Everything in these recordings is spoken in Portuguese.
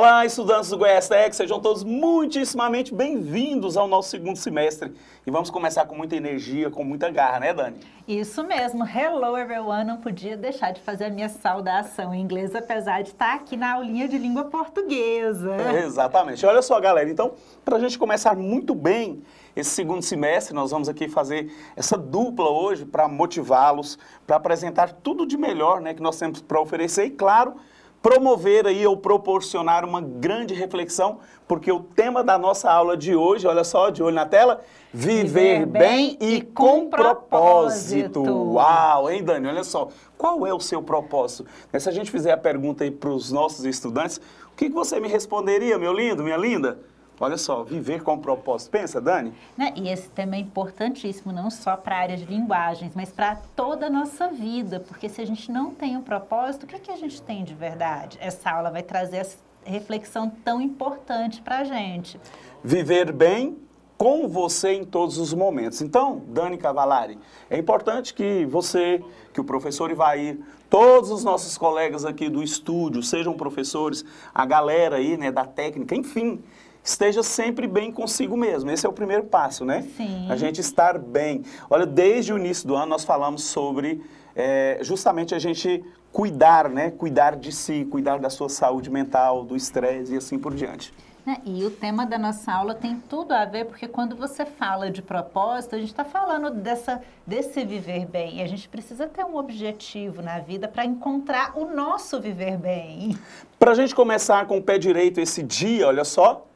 Olá, estudantes do Goiás Tech, sejam todos muitíssimamente bem-vindos ao nosso segundo semestre. E vamos começar com muita energia, com muita garra, né, Dani? Isso mesmo. Hello, everyone. Não podia deixar de fazer a minha saudação em inglês, apesar de estar aqui na aulinha de língua portuguesa. É, exatamente. Olha só, galera, então, para a gente começar muito bem esse segundo semestre, nós vamos aqui fazer essa dupla hoje para motivá-los, para apresentar tudo de melhor né, que nós temos para oferecer e, claro, promover aí ou proporcionar uma grande reflexão, porque o tema da nossa aula de hoje, olha só, de olho na tela, viver, viver bem, bem, e com, com propósito. propósito. Uau, hein, Dani? Olha só, qual é o seu propósito? Se a gente fizer a pergunta aí para os nossos estudantes, o que você me responderia, meu lindo, minha linda? Olha só, viver com propósito. Pensa, Dani? Né? E esse tema é importantíssimo, não só para a área de linguagens, mas para toda a nossa vida, porque se a gente não tem um propósito, o que, é que a gente tem de verdade? Essa aula vai trazer essa reflexão tão importante para a gente. Viver bem com você em todos os momentos. Então, Dani Cavalari, é importante que você, que o professor Ivair, todos os nossos colegas aqui do estúdio, sejam professores, a galera aí, né, da técnica, enfim, esteja sempre bem consigo mesmo. Esse é o primeiro passo, né? Sim. A gente estar bem. Olha, desde o início do ano nós falamos sobre é, justamente a gente cuidar, né? Cuidar de si, cuidar da sua saúde mental, do estresse e assim por diante. É, e o tema da nossa aula tem tudo a ver, porque quando você fala de propósito, a gente está falando dessa, desse viver bem. E a gente precisa ter um objetivo na vida para encontrar o nosso viver bem. Para a gente começar com o pé direito esse dia, olha só,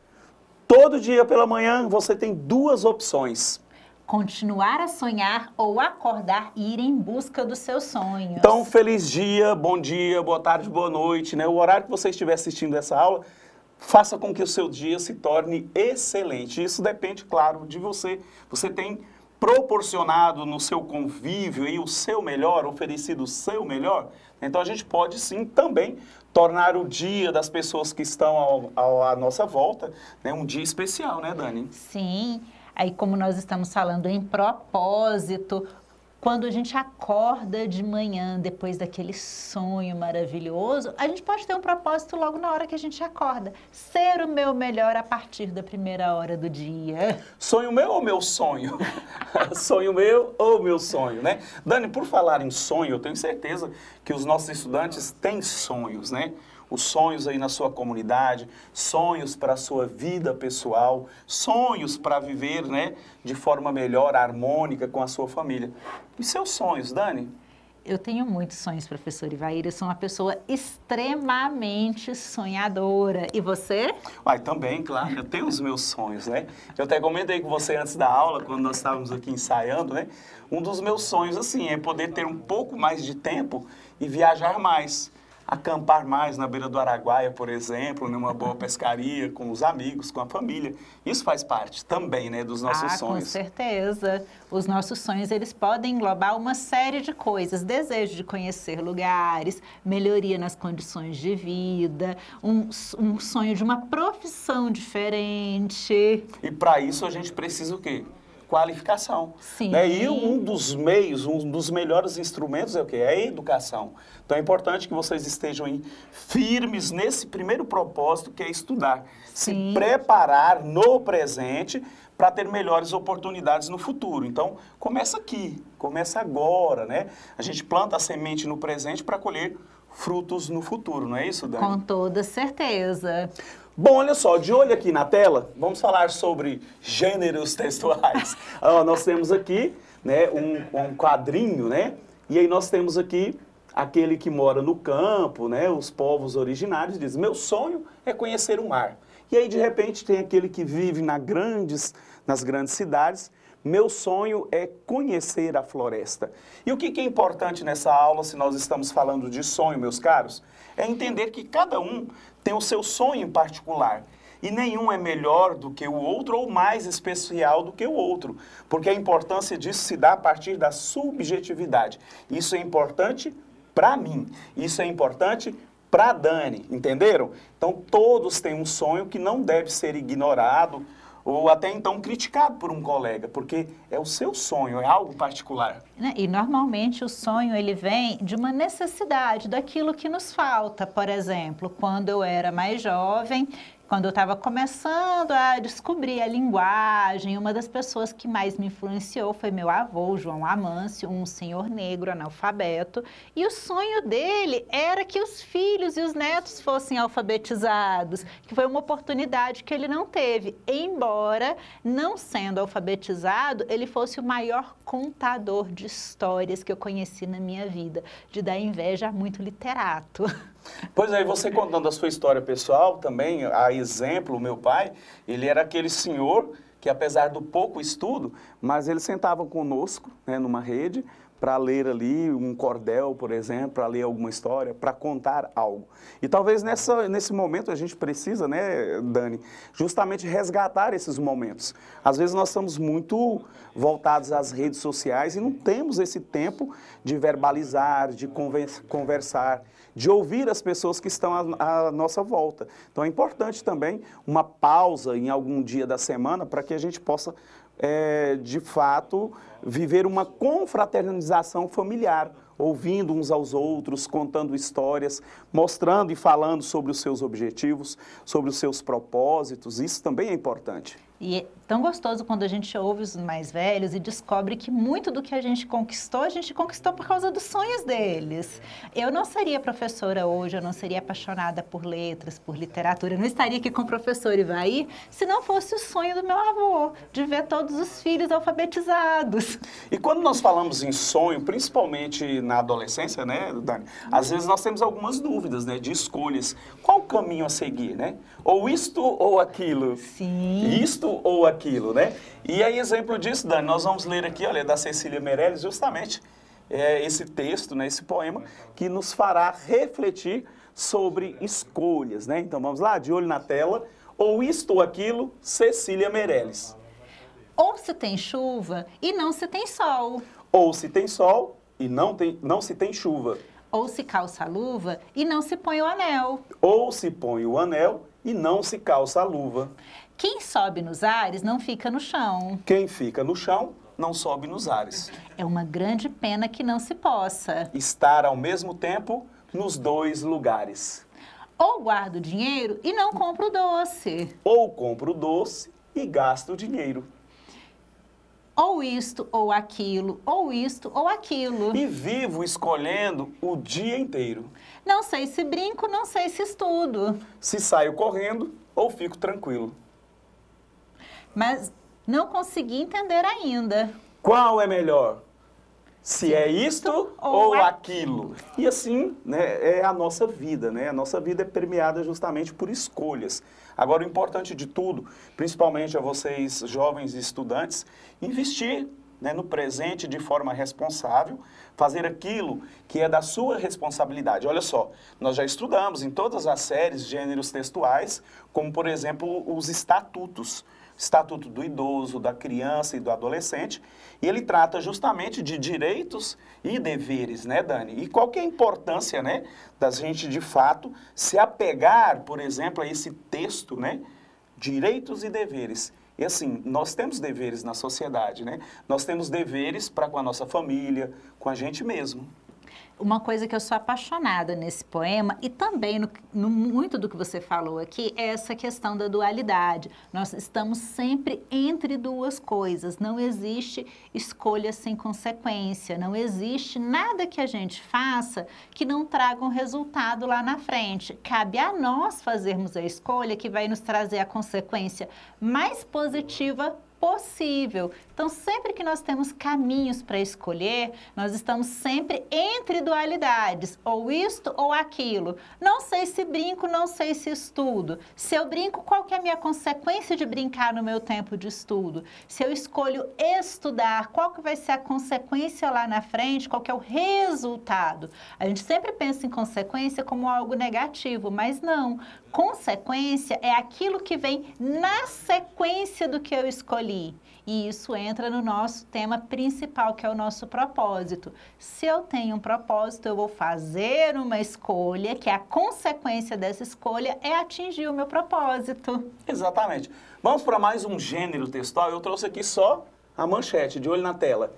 Todo dia pela manhã você tem duas opções. Continuar a sonhar ou acordar e ir em busca dos seus sonhos. Então, feliz dia, bom dia, boa tarde, boa noite, né? O horário que você estiver assistindo essa aula, faça com que o seu dia se torne excelente. Isso depende, claro, de você. Você tem proporcionado no seu convívio e o seu melhor, oferecido o seu melhor. Então a gente pode sim também tornar o dia das pessoas que estão ao, ao, à nossa volta né, um dia especial, né, Dani? Sim. Aí, como nós estamos falando em propósito, quando a gente acorda de manhã, depois daquele sonho maravilhoso, a gente pode ter um propósito logo na hora que a gente acorda. Ser o meu melhor a partir da primeira hora do dia. Sonho meu ou meu sonho? sonho meu ou meu sonho, né? Dani, por falar em sonho, eu tenho certeza que os nossos estudantes têm sonhos, né? Os sonhos aí na sua comunidade, sonhos para a sua vida pessoal, sonhos para viver né, de forma melhor, harmônica com a sua família. E seus sonhos, Dani? Eu tenho muitos sonhos, professor Ivair. Eu sou uma pessoa extremamente sonhadora. E você? Uai, também, claro. Eu tenho os meus sonhos, né? Eu até comentei com você antes da aula, quando nós estávamos aqui ensaiando, né? Um dos meus sonhos, assim, é poder ter um pouco mais de tempo e viajar mais acampar mais na beira do Araguaia, por exemplo, numa boa pescaria, com os amigos, com a família. Isso faz parte também, né, dos nossos ah, sonhos. Com certeza. Os nossos sonhos, eles podem englobar uma série de coisas. Desejo de conhecer lugares, melhoria nas condições de vida, um, um sonho de uma profissão diferente. E para isso a gente precisa o quê? Qualificação. Sim. Né? E um dos meios, um dos melhores instrumentos é o quê? É a educação. Então é importante que vocês estejam firmes nesse primeiro propósito, que é estudar. Sim. Se preparar no presente para ter melhores oportunidades no futuro. Então, começa aqui, começa agora, né? A gente planta a semente no presente para colher frutos no futuro, não é isso, Dani? Com toda certeza. Bom, olha só, de olho aqui na tela, vamos falar sobre gêneros textuais. ah, nós temos aqui né, um, um quadrinho, né? E aí nós temos aqui aquele que mora no campo, né? Os povos originários diz: meu sonho é conhecer o mar. E aí de repente tem aquele que vive na grandes, nas grandes cidades. Meu sonho é conhecer a floresta. E o que é importante nessa aula, se nós estamos falando de sonho, meus caros, é entender que cada um tem o seu sonho particular. E nenhum é melhor do que o outro ou mais especial do que o outro. Porque a importância disso se dá a partir da subjetividade. Isso é importante para mim. Isso é importante para Dani, entenderam? Então todos têm um sonho que não deve ser ignorado ou até então criticado por um colega, porque é o seu sonho, é algo particular. Né, e normalmente o sonho ele vem de uma necessidade, daquilo que nos falta. Por exemplo, quando eu era mais jovem, quando eu estava começando a descobrir a linguagem, uma das pessoas que mais me influenciou foi meu avô, João Amâncio, um senhor negro analfabeto. E o sonho dele era que os filhos e os netos fossem alfabetizados, que foi uma oportunidade que ele não teve. Embora, não sendo alfabetizado, ele fosse o maior contador de histórias que eu conheci na minha vida, de dar inveja a muito literato. Pois aí, você contando a sua história pessoal também, a exemplo, o meu pai, ele era aquele senhor que apesar do pouco estudo, mas ele sentava conosco, né, numa rede, para ler ali um cordel, por exemplo, para ler alguma história, para contar algo. E talvez nessa, nesse momento a gente precisa, né, Dani, justamente resgatar esses momentos. Às vezes nós estamos muito voltados às redes sociais e não temos esse tempo de verbalizar, de conversar, de ouvir as pessoas que estão à, à nossa volta. Então é importante também uma pausa em algum dia da semana para que a gente possa é, de fato, viver uma confraternização familiar, ouvindo uns aos outros, contando histórias, mostrando e falando sobre os seus objetivos, sobre os seus propósitos. Isso também é importante. E é tão gostoso quando a gente ouve os mais velhos e descobre que muito do que a gente conquistou, a gente conquistou por causa dos sonhos deles. Eu não seria professora hoje, eu não seria apaixonada por letras, por literatura, eu não estaria aqui com o professor Ivaí se não fosse o sonho do meu avô, de ver todos os filhos alfabetizados. E quando nós falamos em sonho, principalmente na adolescência, né, Dani, às vezes nós temos algumas dúvidas, né, de escolhas. Qual o caminho a seguir, né? Ou isto ou aquilo. Sim. Isto ou aquilo, né? E aí, exemplo disso, Dani, nós vamos ler aqui, olha, da Cecília Meirelles, justamente é, esse texto, né, esse poema, que nos fará refletir sobre escolhas, né? Então vamos lá, de olho na tela, ou isto ou aquilo, Cecília Meirelles. Ou se tem chuva e não se tem sol. Ou se tem sol e não, tem, não se tem chuva. Ou se calça a luva e não se põe o anel. Ou se põe o anel e não se calça a luva. Quem sobe nos ares não fica no chão. Quem fica no chão não sobe nos ares. É uma grande pena que não se possa estar ao mesmo tempo nos dois lugares. Ou guardo dinheiro e não compro doce. Ou compro doce e gasto dinheiro. Ou isto ou aquilo, ou isto ou aquilo. E vivo escolhendo o dia inteiro. Não sei se brinco, não sei se estudo. Se saio correndo ou fico tranquilo mas não consegui entender ainda. Qual é melhor? Se é isto ou, aquilo. E assim, né, é a nossa vida, né? A nossa vida é permeada justamente por escolhas. Agora, o importante de tudo, principalmente a vocês jovens e estudantes, investir né, no presente de forma responsável, fazer aquilo que é da sua responsabilidade. Olha só, nós já estudamos em todas as séries gêneros textuais, como por exemplo os estatutos. Estatuto do Idoso, da Criança e do Adolescente, e ele trata justamente de direitos e deveres, né, Dani? E qual que é a importância, né, da gente, de fato, se apegar, por exemplo, a esse texto, né, direitos e deveres. E assim, nós temos deveres na sociedade, né? Nós temos deveres para com a nossa família, com a gente mesmo uma coisa que eu sou apaixonada nesse poema e também no, no, muito do que você falou aqui é essa questão da dualidade. Nós estamos sempre entre duas coisas. Não existe escolha sem consequência. Não existe nada que a gente faça que não traga um resultado lá na frente. Cabe a nós fazermos a escolha que vai nos trazer a consequência mais positiva possível. Então, sempre que nós temos caminhos para escolher, nós estamos sempre entre dualidades, ou isto ou aquilo. Não sei se brinco, não sei se estudo. Se eu brinco, qual que é a minha consequência de brincar no meu tempo de estudo? Se eu escolho estudar, qual que vai ser a consequência lá na frente? Qual que é o resultado? A gente sempre pensa em consequência como algo negativo, mas não. Consequência é aquilo que vem na sequência do que eu escolhi. E isso entra no nosso tema principal, que é o nosso propósito. Se eu tenho um propósito, eu vou fazer uma escolha, que a consequência dessa escolha é atingir o meu propósito. Exatamente. Vamos para mais um gênero textual. Eu trouxe aqui só a manchete, de olho na tela.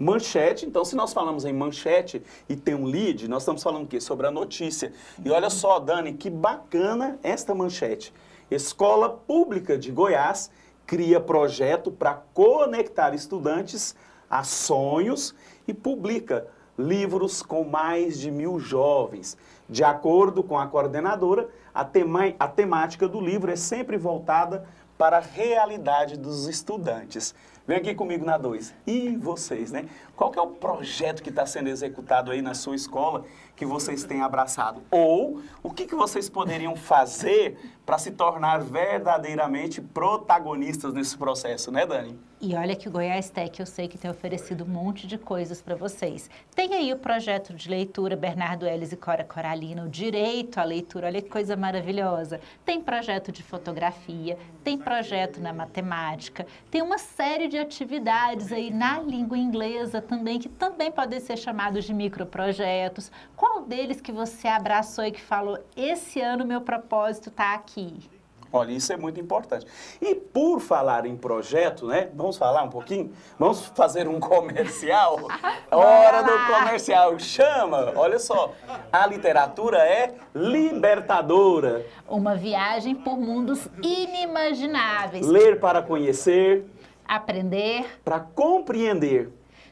Manchete, então se nós falamos em manchete e tem um lead, nós estamos falando o quê? Sobre a notícia. E olha só, Dani, que bacana esta manchete. Escola Pública de Goiás cria projeto para conectar estudantes a sonhos e publica livros com mais de mil jovens. De acordo com a coordenadora, a, tema, a temática do livro é sempre voltada para a realidade dos estudantes. Vem aqui comigo na 2. E vocês, né? Qual que é o projeto que está sendo executado aí na sua escola que vocês têm abraçado? Ou o que, que vocês poderiam fazer para se tornar verdadeiramente protagonistas nesse processo, né, Dani? E olha que o Goiás Tech eu sei que tem oferecido um monte de coisas para vocês. Tem aí o projeto de leitura Bernardo Ellis e Cora Coralina, o direito à leitura, olha que coisa maravilhosa. Tem projeto de fotografia, tem projeto na matemática, tem uma série de atividades aí na língua inglesa também, que também podem ser chamados de microprojetos. Qual deles que você abraçou e que falou, esse ano meu propósito está aqui? Olha, isso é muito importante. E por falar em projeto, né? Vamos falar um pouquinho? Vamos fazer um comercial? Hora do comercial. Chama! Olha só, a literatura é libertadora. Uma viagem por mundos inimagináveis. Ler para conhecer. Aprender. Para compreender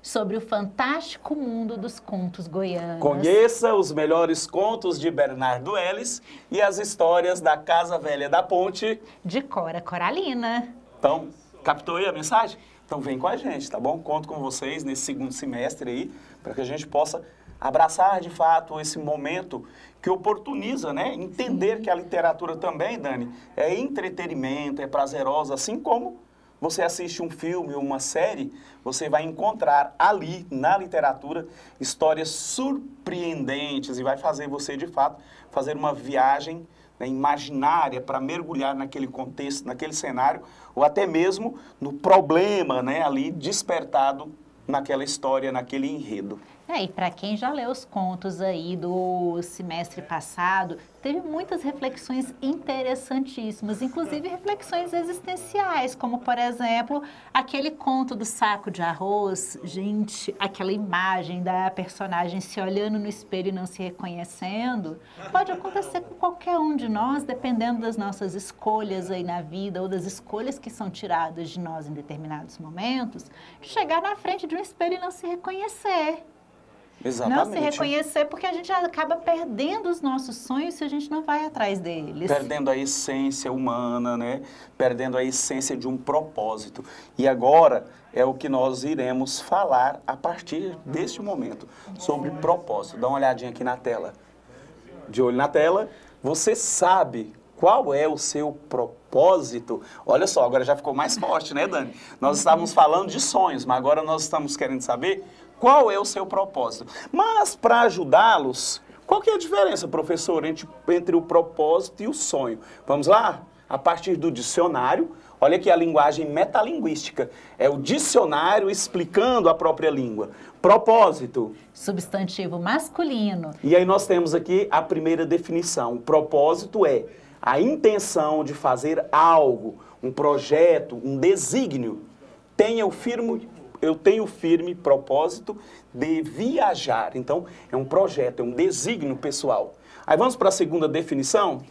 sobre o fantástico mundo dos contos goianos. Conheça os melhores contos de Bernardo Ellis e as histórias da Casa Velha da Ponte de Cora Coralina. Então, captou aí a mensagem? Então vem com a gente, tá bom? Conto com vocês nesse segundo semestre aí, para que a gente possa abraçar de fato esse momento que oportuniza, né? Entender que a literatura também, Dani, é entretenimento, é prazerosa, assim como você assiste um filme ou uma série, você vai encontrar ali na literatura histórias surpreendentes e vai fazer você de fato fazer uma viagem né, imaginária para mergulhar naquele contexto, naquele cenário ou até mesmo no problema, né, ali despertado naquela história, naquele enredo. É, e para quem já leu os contos aí do semestre passado, teve muitas reflexões interessantíssimas, inclusive reflexões existenciais, como por exemplo, aquele conto do saco de arroz. Gente, aquela imagem da personagem se olhando no espelho e não se reconhecendo, pode acontecer com qualquer um de nós, dependendo das nossas escolhas aí na vida ou das escolhas que são tiradas de nós em determinados momentos, de chegar na frente de um espelho e não se reconhecer. Exatamente. Não se reconhecer, porque a gente acaba perdendo os nossos sonhos se a gente não vai atrás deles. Perdendo a essência humana, né? Perdendo a essência de um propósito. E agora é o que nós iremos falar a partir deste momento sobre propósito. Dá uma olhadinha aqui na tela. De olho na tela, você sabe qual é o seu propósito? Olha só, agora já ficou mais forte, né, Dani? Nós estávamos falando de sonhos, mas agora nós estamos querendo saber qual é o seu propósito. Mas para ajudá-los, qual que é a diferença, professor, entre, entre o propósito e o sonho? Vamos lá? A partir do dicionário, olha aqui a linguagem metalinguística. É o dicionário explicando a própria língua. Propósito. Substantivo masculino. E aí nós temos aqui a primeira definição. O propósito é a intenção de fazer algo, um projeto, um desígnio. Tenha o firme, eu tenho firme propósito de viajar. Então, é um projeto, é um desígnio pessoal. Aí vamos para a segunda definição?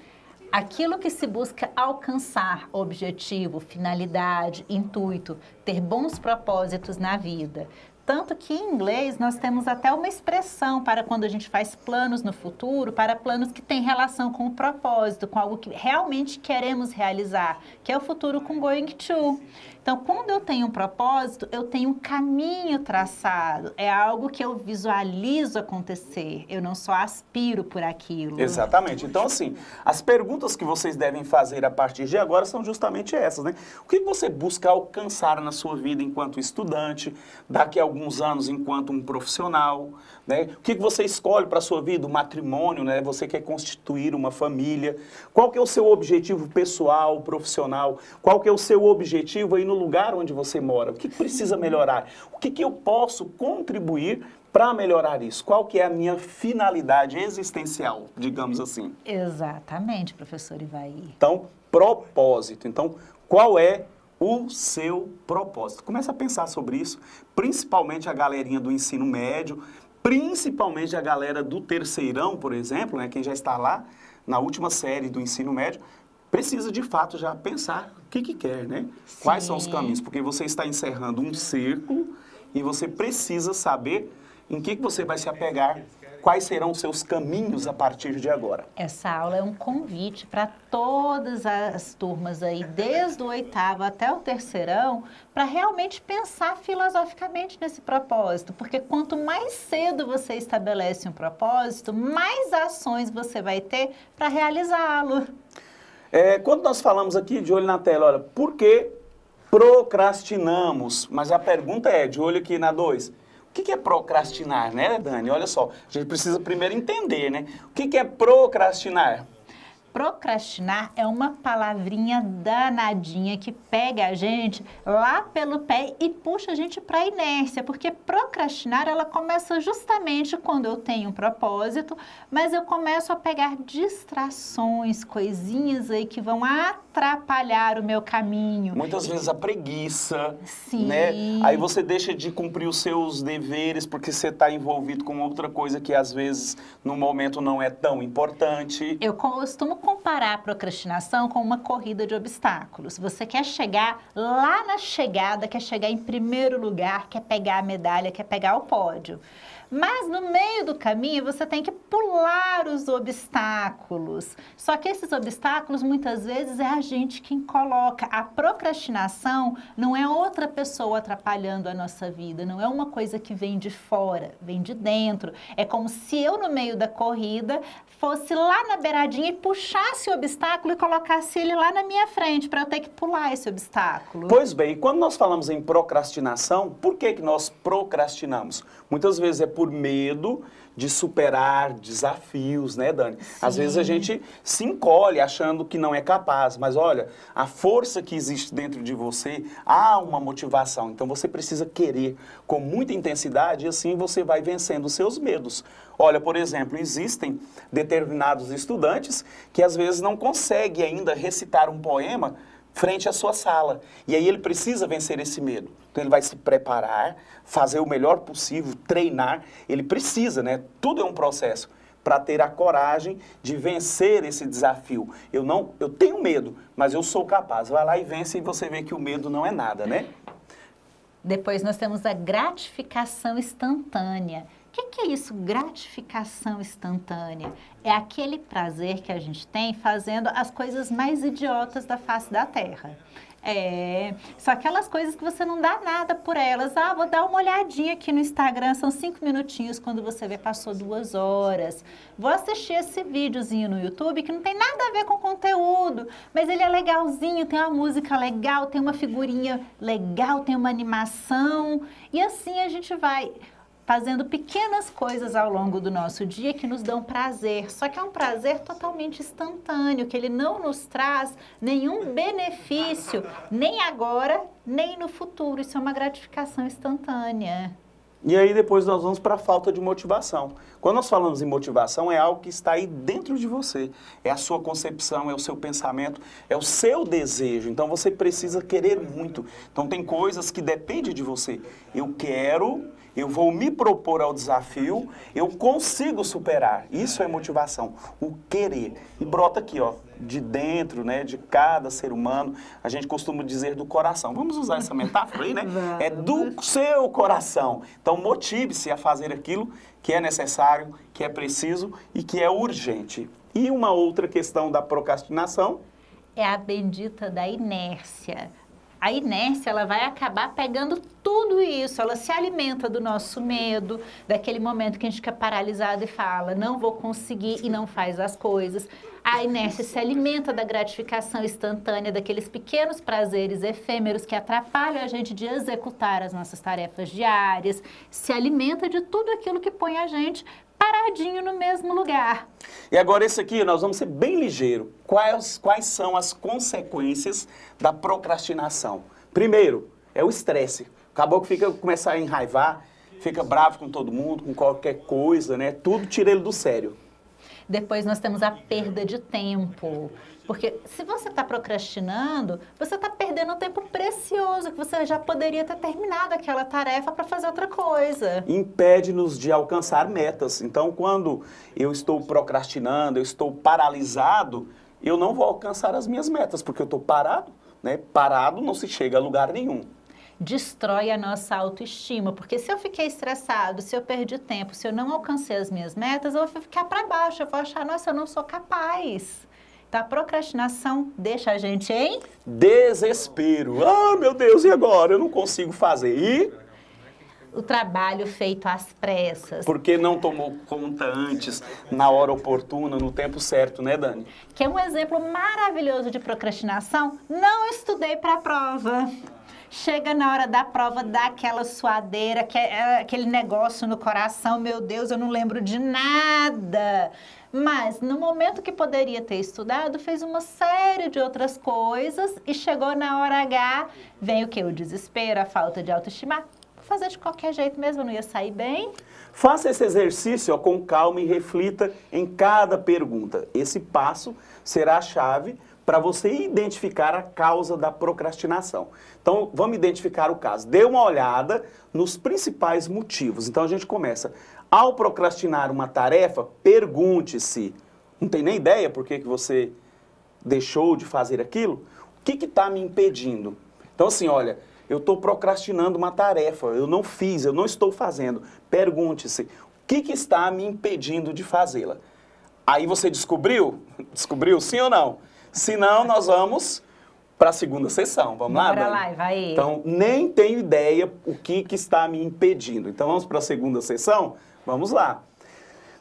Aquilo que se busca alcançar, objetivo, finalidade, intuito, ter bons propósitos na vida. Tanto que em inglês nós temos até uma expressão para quando a gente faz planos no futuro, para planos que têm relação com o propósito, com algo que realmente queremos realizar, que é o futuro com going to. Então, quando eu tenho um propósito, eu tenho um caminho traçado. É algo que eu visualizo acontecer. Eu não só aspiro por aquilo. Exatamente. Então, assim, as perguntas que vocês devem fazer a partir de agora são justamente essas, né? O que você busca alcançar na sua vida enquanto estudante, daqui a alguns anos enquanto um profissional, né? O que você escolhe para a sua vida? O matrimônio, né? Você quer constituir uma família. Qual que é o seu objetivo pessoal, profissional? Qual que é o seu objetivo aí no lugar onde você mora? O que precisa melhorar? O que, que eu posso contribuir para melhorar isso? Qual que é a minha finalidade existencial, digamos assim? Exatamente, professor Ivaí. Então, propósito. Então, qual é o seu propósito? Começa a pensar sobre isso, principalmente a galerinha do ensino médio, principalmente a galera do terceirão, por exemplo, né, quem já está lá na última série do ensino médio, precisa de fato já pensar o que, que quer, né? Sim. Quais são os caminhos, porque você está encerrando um círculo e você precisa saber em que, que você vai se apegar quais serão os seus caminhos a partir de agora. Essa aula é um convite para todas as turmas aí, desde o oitavo até o terceirão, para realmente pensar filosoficamente nesse propósito, porque quanto mais cedo você estabelece um propósito, mais ações você vai ter para realizá-lo. É, quando nós falamos aqui de olho na tela, olha, por que procrastinamos? Mas a pergunta é, de olho aqui na 2, o que é procrastinar, né, Dani? Olha só, a gente precisa primeiro entender, né? O que é procrastinar? Procrastinar é uma palavrinha danadinha que pega a gente lá pelo pé e puxa a gente para a inércia, porque procrastinar ela começa justamente quando eu tenho um propósito, mas eu começo a pegar distrações, coisinhas aí que vão atrapalhar o meu caminho. Muitas vezes a preguiça, Sim. né? Aí você deixa de cumprir os seus deveres porque você está envolvido com outra coisa que às vezes no momento não é tão importante. Eu costumo comparar a procrastinação com uma corrida de obstáculos. Você quer chegar lá na chegada, quer chegar em primeiro lugar, quer pegar a medalha, quer pegar o pódio. Mas no meio do caminho você tem que pular os obstáculos. Só que esses obstáculos muitas vezes é a gente quem coloca. A procrastinação não é outra pessoa atrapalhando a nossa vida, não é uma coisa que vem de fora, vem de dentro. É como se eu no meio da corrida fosse lá na beiradinha e puxasse o obstáculo e colocasse ele lá na minha frente para eu ter que pular esse obstáculo. Pois bem, quando nós falamos em procrastinação, por que que nós procrastinamos? Muitas vezes é por medo de superar desafios, né, Dani? Sim. Às vezes a gente se encolhe achando que não é capaz, mas olha, a força que existe dentro de você, há uma motivação. Então você precisa querer com muita intensidade e assim você vai vencendo os seus medos. Olha, por exemplo, existem determinados estudantes que às vezes não conseguem ainda recitar um poema frente à sua sala. E aí ele precisa vencer esse medo. Então ele vai se preparar, fazer o melhor possível, treinar. Ele precisa, né? Tudo é um processo para ter a coragem de vencer esse desafio. Eu não, eu tenho medo, mas eu sou capaz. Vai lá e vence e você vê que o medo não é nada, né? Depois nós temos a gratificação instantânea que, que é isso, gratificação instantânea? É aquele prazer que a gente tem fazendo as coisas mais idiotas da face da Terra. É, são aquelas coisas que você não dá nada por elas. Ah, vou dar uma olhadinha aqui no Instagram, são cinco minutinhos, quando você vê passou duas horas. Vou assistir esse videozinho no YouTube que não tem nada a ver com conteúdo, mas ele é legalzinho, tem uma música legal, tem uma figurinha legal, tem uma animação. E assim a gente vai fazendo pequenas coisas ao longo do nosso dia que nos dão prazer. Só que é um prazer totalmente instantâneo, que ele não nos traz nenhum benefício, nem agora, nem no futuro. Isso é uma gratificação instantânea. E aí depois nós vamos para a falta de motivação. Quando nós falamos em motivação, é algo que está aí dentro de você. É a sua concepção, é o seu pensamento, é o seu desejo. Então você precisa querer muito. Então tem coisas que dependem de você. Eu quero eu vou me propor ao desafio, eu consigo superar. Isso é motivação, o querer. E brota aqui, ó, de dentro, né, de cada ser humano. A gente costuma dizer do coração. Vamos usar essa metáfora aí, né? É do seu coração. Então motive-se a fazer aquilo que é necessário, que é preciso e que é urgente. E uma outra questão da procrastinação é a bendita da inércia a inércia ela vai acabar pegando tudo isso, ela se alimenta do nosso medo, daquele momento que a gente fica paralisado e fala, não vou conseguir e não faz as coisas. A inércia se alimenta da gratificação instantânea, daqueles pequenos prazeres efêmeros que atrapalham a gente de executar as nossas tarefas diárias, se alimenta de tudo aquilo que põe a gente paradinho no mesmo lugar. E agora esse aqui, nós vamos ser bem ligeiro. Quais, quais são as consequências da procrastinação? Primeiro, é o estresse. Acabou que fica, começa a enraivar, fica bravo com todo mundo, com qualquer coisa, né? Tudo tira ele do sério. Depois nós temos a perda de tempo. Porque se você está procrastinando, você está perdendo um tempo precioso que você já poderia ter terminado aquela tarefa para fazer outra coisa. Impede-nos de alcançar metas. Então, quando eu estou procrastinando, eu estou paralisado, eu não vou alcançar as minhas metas, porque eu estou parado. Né? Parado não se chega a lugar nenhum destrói a nossa autoestima, porque se eu fiquei estressado, se eu perdi tempo, se eu não alcancei as minhas metas, eu vou ficar para baixo, eu vou achar, nossa, eu não sou capaz. Então, a procrastinação deixa a gente em desespero. Ah, meu Deus, e agora? Eu não consigo fazer. E o trabalho feito às pressas. Porque não tomou conta antes, na hora oportuna, no tempo certo, né, Dani? Que é um exemplo maravilhoso de procrastinação. Não estudei para a prova. Chega na hora da prova, dá aquela suadeira, é, aquele negócio no coração, meu Deus, eu não lembro de nada. Mas no momento que poderia ter estudado, fez uma série de outras coisas e chegou na hora H, vem o que? O desespero, a falta de autoestima. Fazer de qualquer jeito mesmo, não ia sair bem. Faça esse exercício ó, com calma e reflita em cada pergunta. Esse passo será a chave para você identificar a causa da procrastinação. Então, vamos identificar o caso. Dê uma olhada nos principais motivos. Então, a gente começa. Ao procrastinar uma tarefa, pergunte-se: não tem nem ideia por que, que você deixou de fazer aquilo? O que está me impedindo? Então, assim, olha, eu estou procrastinando uma tarefa, eu não fiz, eu não estou fazendo. Pergunte-se: o que, que está me impedindo de fazê-la? Aí você descobriu? Descobriu sim ou não? Se não, nós vamos para a segunda sessão. Vamos Bora lá, Dani? lá, vai. Então, nem tenho ideia o que, que está me impedindo. Então, vamos para a segunda sessão? Vamos lá.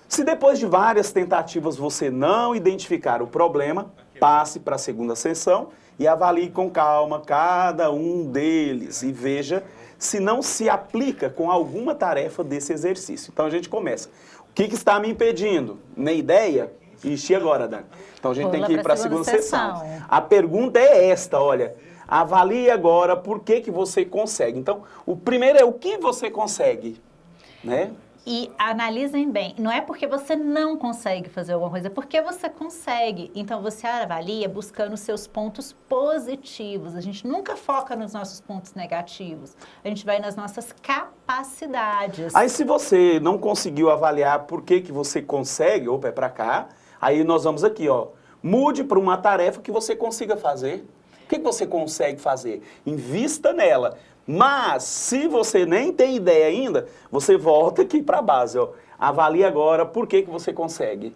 Se depois de várias tentativas você não identificar o problema, passe para a segunda sessão e avalie com calma cada um deles e veja se não se aplica com alguma tarefa desse exercício. Então a gente começa. O que, que está me impedindo? Nem ideia? Ixi, agora, Dani? Então a gente Pula tem que ir para a segunda, segunda sessão. sessão. A pergunta é esta, olha. Avalie agora por que, que você consegue. Então, o primeiro é o que você consegue, né? E analisem bem, não é porque você não consegue fazer alguma coisa, é porque você consegue. Então você avalia buscando seus pontos positivos. A gente nunca foca nos nossos pontos negativos. A gente vai nas nossas capacidades. Aí se você não conseguiu avaliar por que, que você consegue, opa, é para cá, Aí nós vamos aqui, ó. Mude para uma tarefa que você consiga fazer. O que, que você consegue fazer? Invista nela. Mas, se você nem tem ideia ainda, você volta aqui para a base. Ó. Avalie agora por que, que você consegue.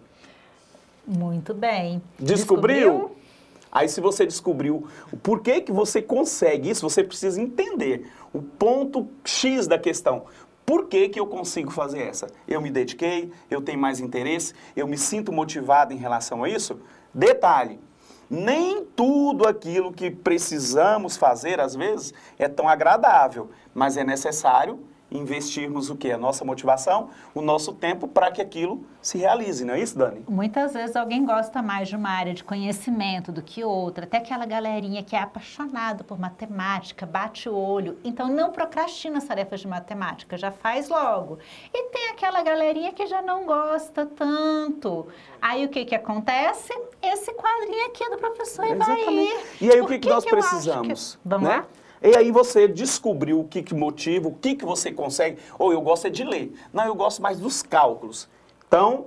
Muito bem. Descobriu? Descobriu? Aí, se você descobriu o porquê que você consegue isso, você precisa entender o ponto X da questão. Por que, que eu consigo fazer essa? Eu me dediquei, eu tenho mais interesse, eu me sinto motivado em relação a isso? Detalhe, nem tudo aquilo que precisamos fazer, às vezes, é tão agradável, mas é necessário investirmos o que? A nossa motivação, o nosso tempo para que aquilo se realize, não é isso, Dani? Muitas vezes alguém gosta mais de uma área de conhecimento do que outra, até aquela galerinha que é apaixonada por matemática, bate o olho, então não procrastina as tarefas de matemática, já faz logo. E tem aquela galerinha que já não gosta tanto. Aí o que que acontece? Esse quadrinho aqui é do professor Exatamente. Ivair. E aí o que, que, que nós que precisamos? Que... Vamos né? lá? E aí você descobriu o que, que motiva, o que, que você consegue. Ou eu gosto é de ler. Não, eu gosto mais dos cálculos. Então,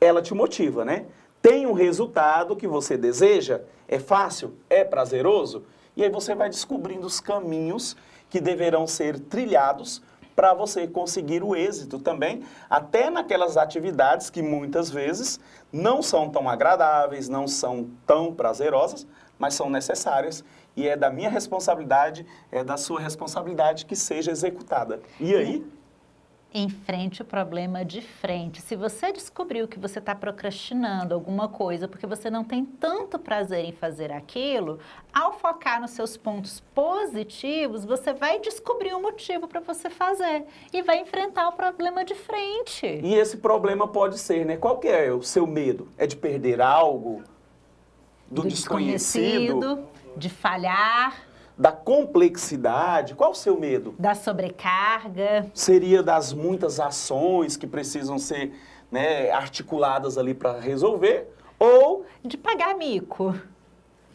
ela te motiva, né? Tem um resultado que você deseja, é fácil, é prazeroso, e aí você vai descobrindo os caminhos que deverão ser trilhados para você conseguir o êxito também, até naquelas atividades que muitas vezes não são tão agradáveis, não são tão prazerosas, mas são necessárias e é da minha responsabilidade, é da sua responsabilidade que seja executada. E aí? Enfrente o problema de frente. Se você descobriu que você está procrastinando alguma coisa porque você não tem tanto prazer em fazer aquilo, ao focar nos seus pontos positivos, você vai descobrir o um motivo para você fazer e vai enfrentar o problema de frente. E esse problema pode ser, né? Qual que é o seu medo? É de perder algo? Do, do desconhecido? desconhecido de falhar. da complexidade? Qual o seu medo? Da sobrecarga. Seria das muitas ações que precisam ser né, articuladas ali para resolver? Ou. De pagar mico.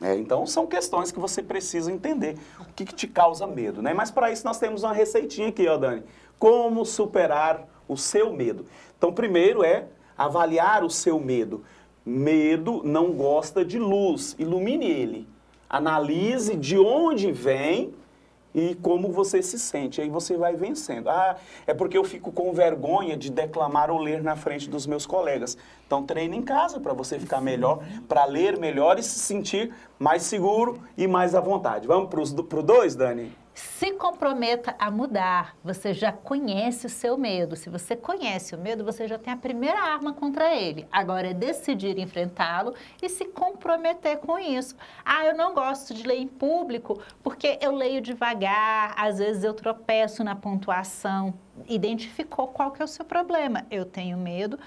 É, então são questões que você precisa entender. O que, que te causa medo, né? Mas para isso nós temos uma receitinha aqui, ó, Dani. Como superar o seu medo. Então, primeiro é avaliar o seu medo. Medo não gosta de luz, ilumine ele. Analise de onde vem e como você se sente. Aí você vai vencendo. Ah, é porque eu fico com vergonha de declamar ou ler na frente dos meus colegas. Então treine em casa para você ficar melhor, para ler melhor e se sentir mais seguro e mais à vontade. Vamos para o 2, Dani? Se comprometa a mudar. Você já conhece o seu medo. Se você conhece o medo, você já tem a primeira arma contra ele. Agora é decidir enfrentá-lo e se comprometer com isso. Ah, eu não gosto de ler em público porque eu leio devagar, às vezes eu tropeço na pontuação. Identificou qual que é o seu problema. Eu tenho medo,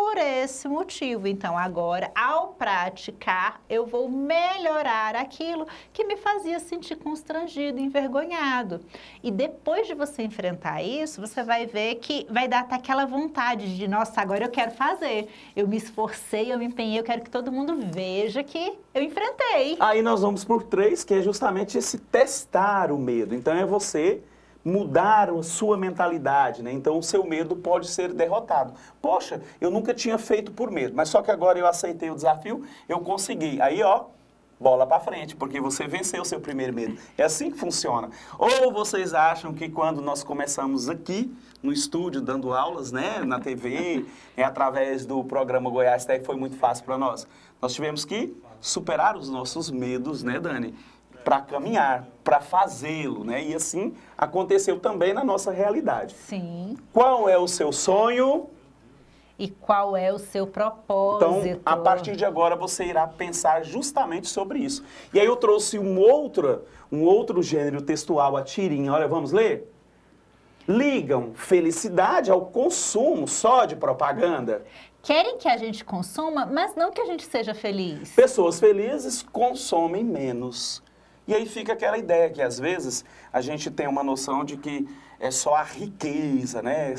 por esse motivo. Então, agora, ao praticar, eu vou melhorar aquilo que me fazia sentir constrangido, envergonhado. E depois de você enfrentar isso, você vai ver que vai dar até aquela vontade de, nossa, agora eu quero fazer. Eu me esforcei, eu me empenhei, eu quero que todo mundo veja que eu enfrentei. Aí nós vamos por três, que é justamente esse testar o medo. Então, é você mudar a sua mentalidade, né? Então o seu medo pode ser derrotado. Poxa, eu nunca tinha feito por medo, mas só que agora eu aceitei o desafio, eu consegui. Aí, ó, bola para frente, porque você venceu o seu primeiro medo. É assim que funciona. Ou vocês acham que quando nós começamos aqui no estúdio dando aulas, né, na TV, é através do programa Goiás Tech foi muito fácil para nós. Nós tivemos que superar os nossos medos, né, Dani? Para caminhar, para fazê-lo, né? E assim aconteceu também na nossa realidade. Sim. Qual é o seu sonho? E qual é o seu propósito? Então, a partir de agora você irá pensar justamente sobre isso. E aí eu trouxe um outro, um outro gênero textual, a tirinha. Olha, vamos ler? Ligam felicidade ao consumo só de propaganda. Querem que a gente consuma, mas não que a gente seja feliz. Pessoas felizes consomem menos. E aí fica aquela ideia que às vezes a gente tem uma noção de que é só a riqueza, né?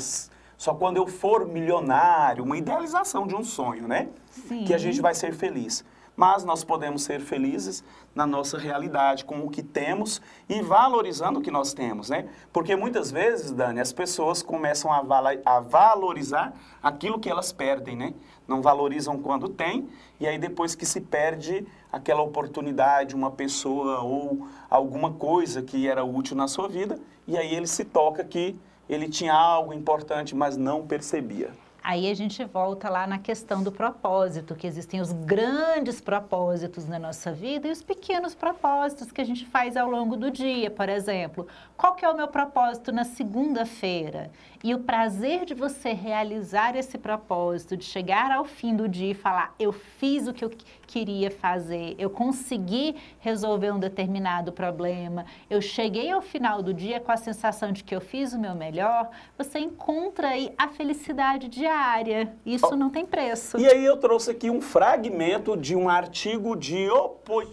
Só quando eu for milionário, uma idealização de um sonho, né? Sim. Que a gente vai ser feliz. Mas nós podemos ser felizes na nossa realidade, com o que temos e valorizando o que nós temos, né? Porque muitas vezes, Dani, as pessoas começam a, val a valorizar aquilo que elas perdem, né? Não valorizam quando tem e aí depois que se perde aquela oportunidade, uma pessoa ou alguma coisa que era útil na sua vida, e aí ele se toca que ele tinha algo importante, mas não percebia. Aí a gente volta lá na questão do propósito, que existem os grandes propósitos na nossa vida e os pequenos propósitos que a gente faz ao longo do dia, por exemplo. Qual que é o meu propósito na segunda-feira? E o prazer de você realizar esse propósito, de chegar ao fim do dia e falar, eu fiz o que eu queria fazer, eu consegui resolver um determinado problema, eu cheguei ao final do dia com a sensação de que eu fiz o meu melhor, você encontra aí a felicidade diária. Isso oh, não tem preço. E aí eu trouxe aqui um fragmento de um artigo de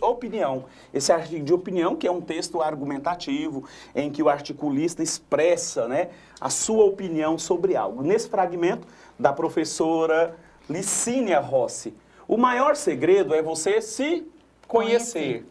opinião. Esse artigo de opinião, que é um texto argumentativo, em que o articulista expressa, né, a sua opinião sobre algo. Nesse fragmento da professora Licínia Rossi, o maior segredo é você se conhecer. conhecer.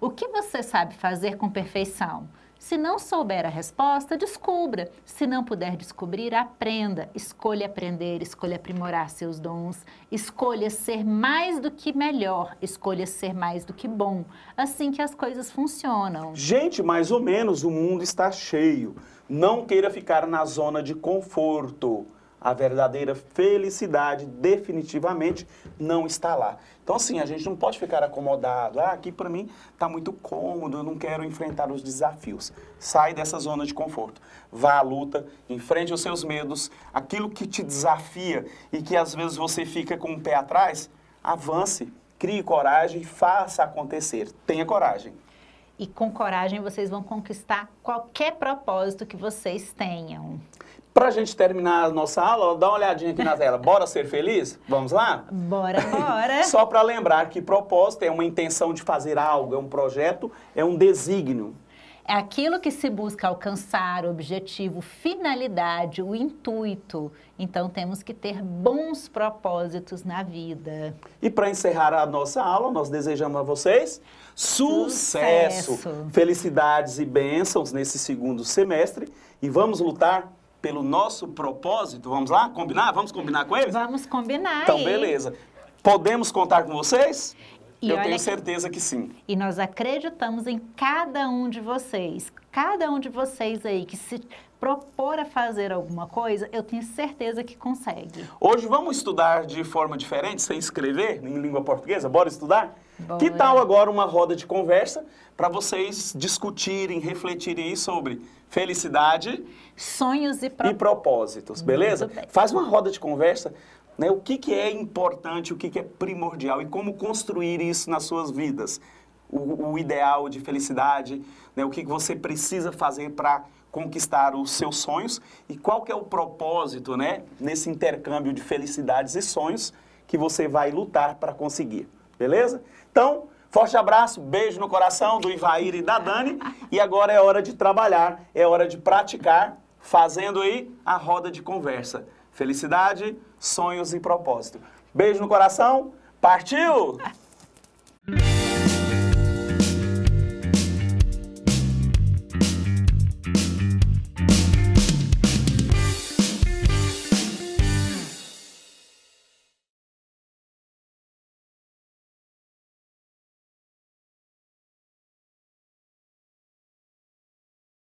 O que você sabe fazer com perfeição? Se não souber a resposta, descubra. Se não puder descobrir, aprenda. Escolha aprender, escolha aprimorar seus dons. Escolha ser mais do que melhor, escolha ser mais do que bom. Assim que as coisas funcionam. Gente, mais ou menos o mundo está cheio. Não queira ficar na zona de conforto. A verdadeira felicidade definitivamente não está lá. Então, assim, a gente não pode ficar acomodado. Ah, aqui para mim está muito cômodo, eu não quero enfrentar os desafios. Sai dessa zona de conforto. Vá à luta, enfrente os seus medos, aquilo que te desafia e que às vezes você fica com o pé atrás, avance, crie coragem, faça acontecer. Tenha coragem e com coragem vocês vão conquistar qualquer propósito que vocês tenham. Pra gente terminar a nossa aula, dá uma olhadinha aqui na tela. Bora ser feliz? Vamos lá? Bora, bora. Só para lembrar que propósito é uma intenção de fazer algo, é um projeto, é um desígnio. É aquilo que se busca alcançar, o objetivo, finalidade, o intuito. Então temos que ter bons propósitos na vida. E para encerrar a nossa aula, nós desejamos a vocês sucesso, Sucesso. felicidades e bênçãos nesse segundo semestre e vamos lutar pelo nosso propósito. Vamos lá? Combinar? Vamos combinar com eles? Vamos combinar Então, beleza. Podemos contar com vocês? E Eu tenho certeza que sim. E nós acreditamos em cada um de vocês. Cada um de vocês aí que se propor a fazer alguma coisa, eu tenho certeza que consegue. Hoje vamos estudar de forma diferente, sem escrever em língua portuguesa? Bora estudar? Bora. Que tal agora uma roda de conversa para vocês discutirem, refletirem aí sobre felicidade Sonhos e e propósitos. beleza? Faz uma roda de conversa, né? O que, que é importante, o que, que é primordial e como construir isso nas suas vidas. O, o ideal de felicidade, né? o que, que você precisa fazer para conquistar os seus sonhos e qual que é o propósito, né? Nesse intercâmbio de felicidades e sonhos que você vai lutar para conseguir, beleza? Então, forte abraço, beijo no coração do Ivair e da Dani. E agora é hora de trabalhar, é hora de praticar, fazendo aí a roda de conversa. Felicidade, sonhos e propósito. Beijo no coração, partiu!